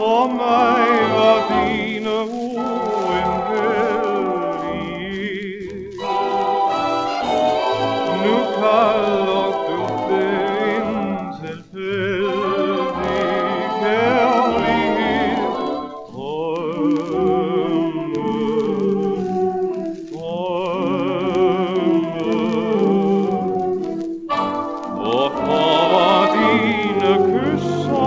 for mig var dine uendelige. Nu kalder du det en tilfældig kærlighed. Drømme, drømme. Hvorfor var dine kysser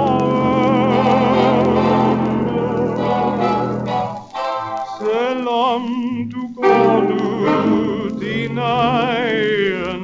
l'homme to qu'on nous deny